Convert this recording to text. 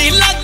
body like